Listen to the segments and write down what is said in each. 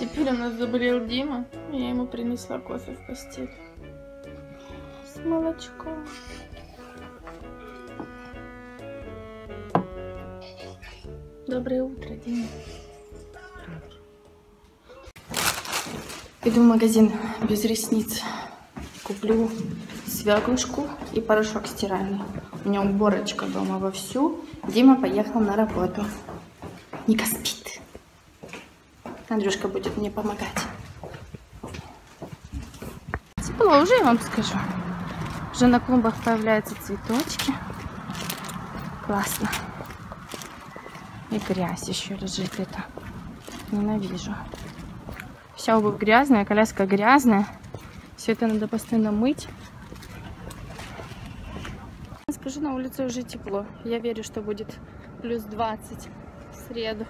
Неделю у нас заболел Дима, и я ему принесла кофе в постель. С молочком. Доброе утро, Дима. Иду в магазин без ресниц. Куплю свеклушку и порошок стиральный. У меня уборочка дома вовсю. Дима поехал на работу. Ника спит. Андрюшка будет мне помогать. Тепло уже, я вам скажу. Уже на клумбах появляются цветочки. Классно. И грязь еще лежит это. Ненавижу. Вся обувь грязная, коляска грязная. Все это надо постоянно мыть. Скажу, на улице уже тепло. Я верю, что будет плюс 20 в среду.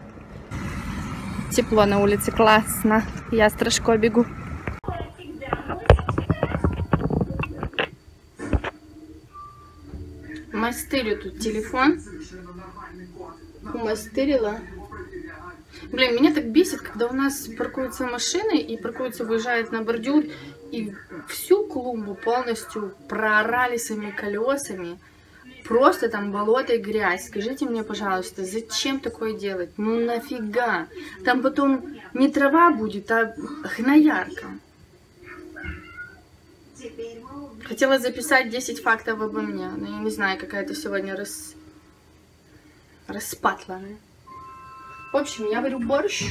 Тепло на улице, классно. Я страшко бегу. Мастырю тут телефон. Умастырила. Блин, меня так бесит, когда у нас паркуются машины и паркуются, выезжают на бордюр и всю клумбу полностью проорали своими колесами. Просто там болото и грязь. Скажите мне, пожалуйста, зачем такое делать? Ну нафига? Там потом не трава будет, а хноярка. Хотела записать 10 фактов обо мне, но я не знаю, какая-то сегодня рас... распатланная. В общем, я варю борщ.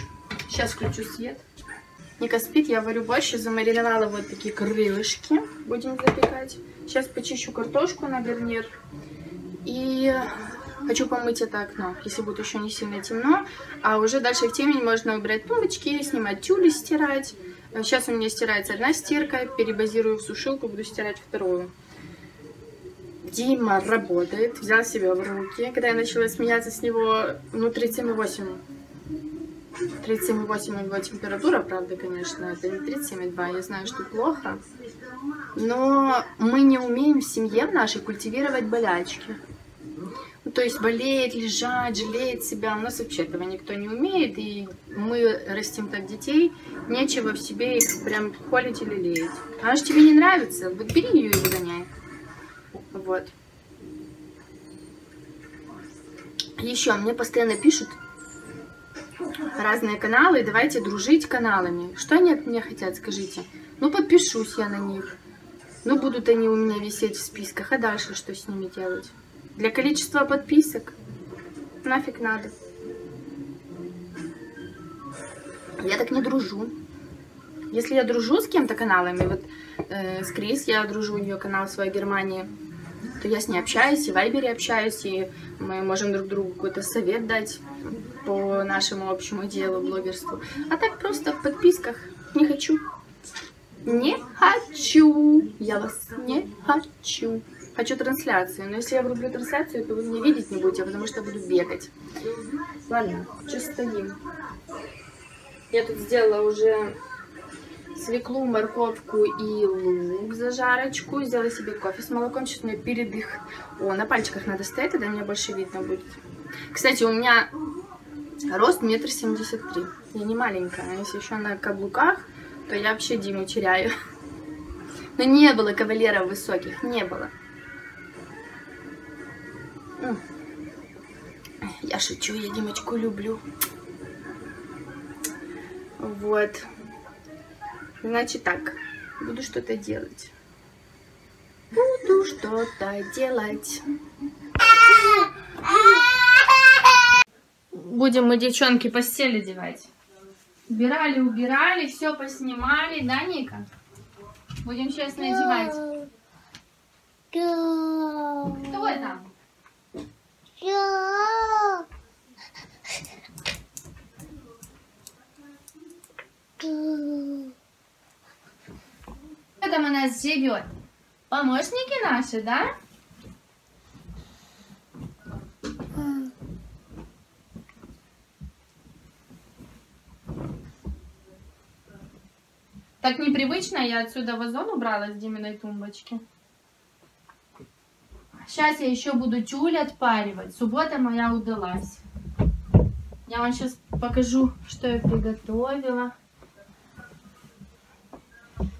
Сейчас включу свет. Ника спит, я варю борщ. Замариновала вот такие крылышки. Будем запекать. Сейчас почищу картошку на гарнир. И хочу помыть это окно, если будет еще не сильно темно. А уже дальше в темень можно убирать тумбочки, снимать тюли, стирать. Сейчас у меня стирается одна стирка, перебазирую в сушилку, буду стирать вторую. Дима работает, взял себя в руки. Когда я начала смеяться с него, ну, 37,8. 37,8 его температура, правда, конечно, это не 37,2, я знаю, что плохо. Но мы не умеем в семье в нашей культивировать болячки. То есть болеть, лежать, жалеть себя. У нас вообще этого никто не умеет, и мы растим так детей, нечего в себе их прям холить или леять. Она же тебе не нравится, вот бери ее и выгоняй. Вот. Еще мне постоянно пишут разные каналы, давайте дружить каналами. Что они от меня хотят, скажите? Ну, подпишусь я на них. Ну, будут они у меня висеть в списках, а дальше что с ними делать? Для количества подписок? Нафиг надо. Я так не дружу. Если я дружу с кем-то каналами, вот э, с Крис, я дружу, у нее канал своей Германии, то я с ней общаюсь, и в Вайбере общаюсь, и мы можем друг другу какой-то совет дать по нашему общему делу, блогерству. А так просто в подписках не хочу. Не хочу. Я вас не хочу. Хочу трансляцию. Но если я врублю трансляцию, то вы меня видеть не будете, потому что буду бегать. Ладно, что стоим? Я тут сделала уже свеклу, морковку и лук зажарочку. Сделала себе кофе с молоком. Сейчас у меня передых. О, на пальчиках надо стоять, тогда мне больше видно будет. Кстати, у меня рост метр семьдесят три. Я не маленькая. Если еще на каблуках, то я вообще Диму теряю. Но не было кавалеров высоких, не было. Я шучу, я Димочку люблю. Вот. Значит так, буду что-то делать. Буду что-то делать. Будем мы, девчонки, постель одевать. Убирали, убирали, все поснимали, да, Ника? Будем честно одевать. Кто это? Кто там у нас живет? Помощники наши, да? Так непривычно, я отсюда вазон убрала с Диминой тумбочки. Сейчас я еще буду тюль отпаривать. Суббота моя удалась. Я вам сейчас покажу, что я приготовила.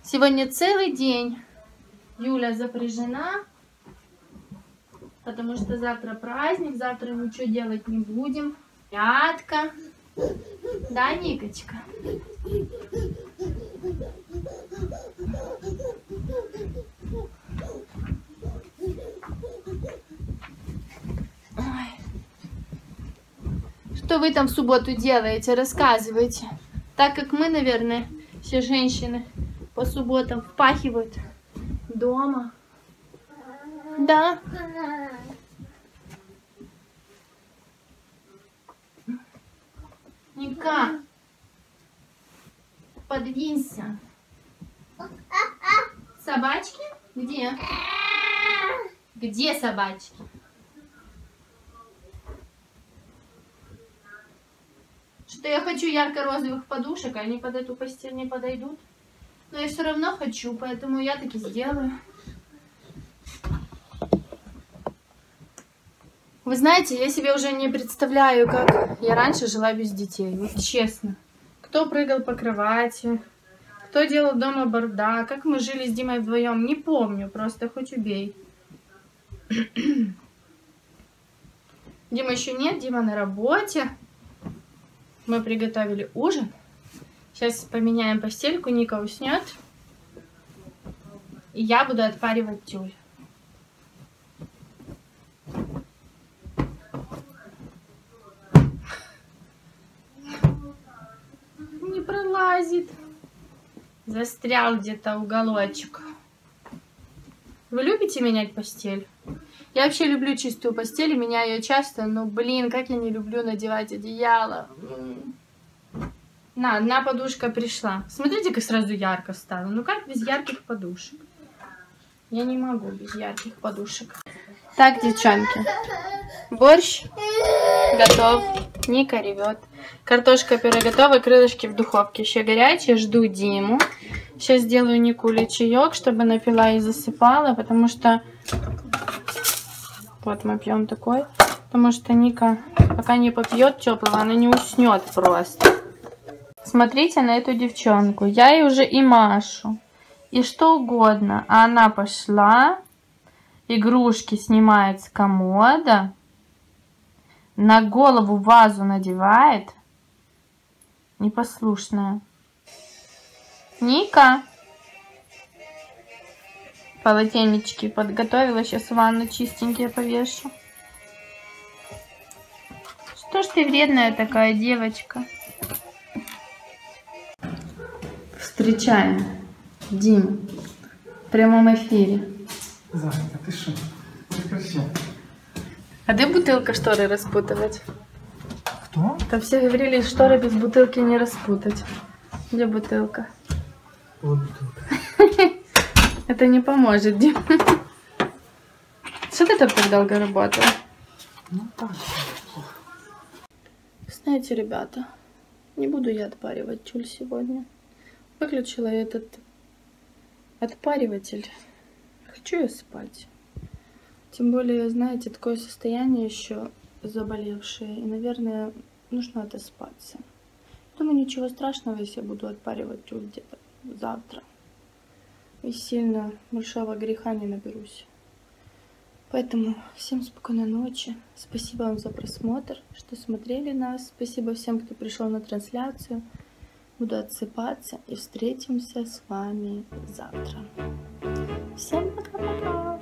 Сегодня целый день Юля запряжена, потому что завтра праздник, завтра ничего делать не будем. Рядка. Да, Никочка? Что вы там в субботу делаете? Рассказывайте. Так как мы, наверное, все женщины по субботам впахивают дома. Да. Ника, подвинься. Собачки? Где? Где собачки? Что я хочу ярко-розовых подушек, а они под эту постель не подойдут. Но я все равно хочу, поэтому я таки сделаю. Вы знаете, я себе уже не представляю, как я раньше жила без детей. Вот честно. Кто прыгал по кровати, кто делал дома бардак, как мы жили с Димой вдвоем, не помню, просто хоть убей. Дима еще нет, Дима на работе. Мы приготовили ужин. Сейчас поменяем постельку, Ника уснет. И я буду отпаривать тюль. Не пролазит. Застрял где-то уголочек. Вы любите менять постель? Я вообще люблю чистую постель, меняю ее часто, но, блин, как я не люблю надевать одеяло. На, одна подушка пришла. Смотрите, как сразу ярко стало. Ну как без ярких подушек? Я не могу без ярких подушек. Так, девчонки, борщ готов. Ника ревет. Картошка пюре готова, крылышки в духовке еще горячие. Жду Диму. Сейчас сделаю Никуле чаек, чтобы напила и засыпала, потому что... Вот мы пьем такой. Потому что Ника пока не попьет теплого, она не уснет просто. Смотрите на эту девчонку. Я ей уже и Машу. И что угодно. А она пошла, игрушки снимает с комода, на голову вазу надевает. Непослушная. Ника. Полотенечки подготовила. Сейчас ванну чистенькие повешу. Что ж ты вредная такая девочка? Встречаем Диму в прямом эфире. Зайка, ты что? Прекращай. А где бутылка шторы распутывать? Кто? Там все говорили, шторы без бутылки не распутать. Где бутылка? Вот. Это не поможет, Дим. Что ты так долго работал? Ну так. Знаете, ребята, не буду я отпаривать тюль сегодня. Выключила этот отпариватель. Хочу я спать. Тем более, знаете, такое состояние еще заболевшее. И, наверное, нужно отоспаться. Думаю, ничего страшного, если я буду отпаривать тюль где-то завтра. И сильно большого греха не наберусь. Поэтому всем спокойной ночи. Спасибо вам за просмотр, что смотрели нас. Спасибо всем, кто пришел на трансляцию. Буду отсыпаться и встретимся с вами завтра. Всем пока-пока!